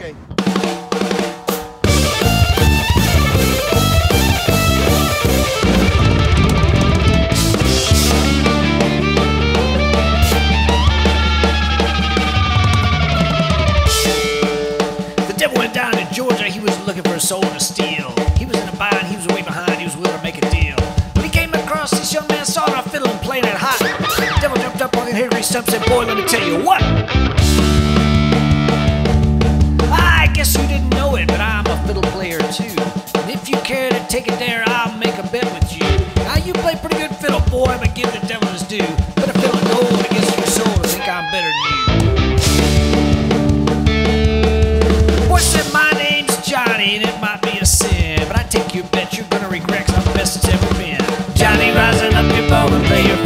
Okay. The devil went down to Georgia, he was looking for a soul to steal. He was in a bind, he was way behind, he was willing to make a deal. When he came across this young man sawing a fiddle and playing it hot, the devil jumped up on hickory stump and said, Boy, let me tell you what.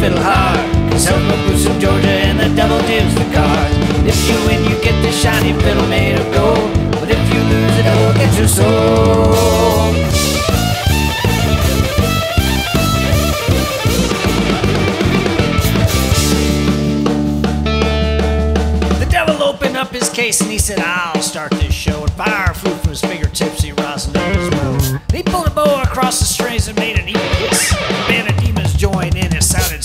Fiddle hard. Cause Helga Bruce from Georgia and the devil deals the cards. If you win, you get the shiny fiddle made of gold. But if you lose, the devil gets your soul. The devil opened up his case and he said, I'll start this show. And fire flew from his fingertips, he rosin up his bow. He pulled a bow across the strings and made an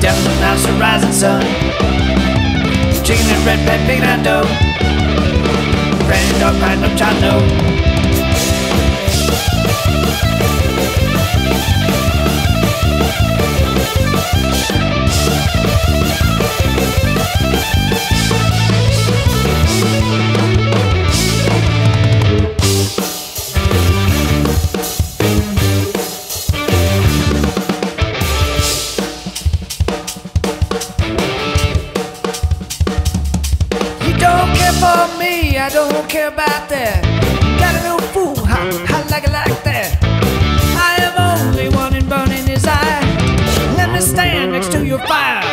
Devil announced the rising sun. Chicken and red pet, pig and dough. Brandon dog, up, John I don't care about that. Got a little fool, I, I like it like that. I am only one in burning eye. Let me stand next to your fire.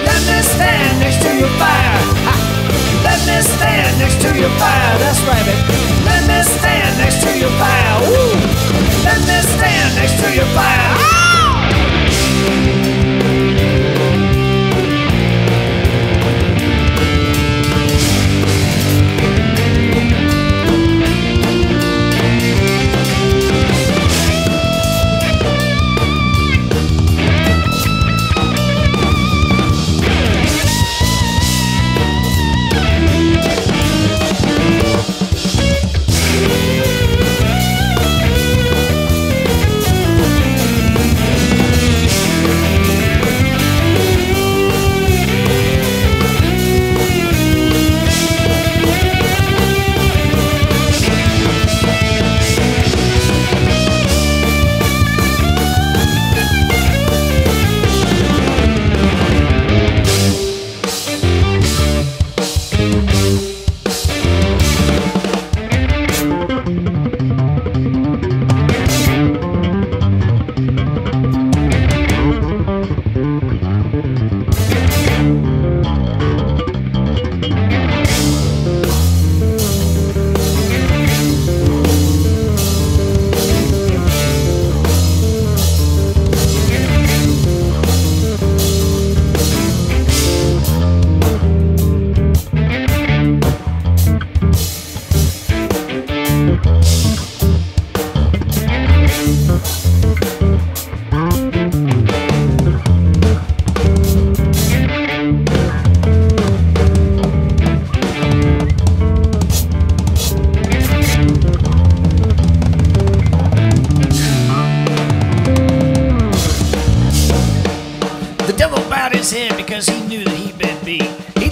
Let me stand next to your fire. Ha. Let me stand next to your fire. That's right,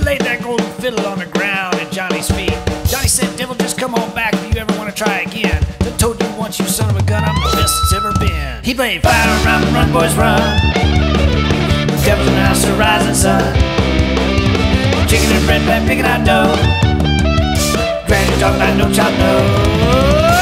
laid that golden fiddle on the ground at Johnny's feet. Johnny said, Devil, just come on back if you ever want to try again. Done told you once, you son of a gun, I'm the best it's ever been. He played Fire, Run, Run, Boys, Run. Devil's an the rising sun. Chicken and bread, pan, picking out dough. Granny talking about no chop, no.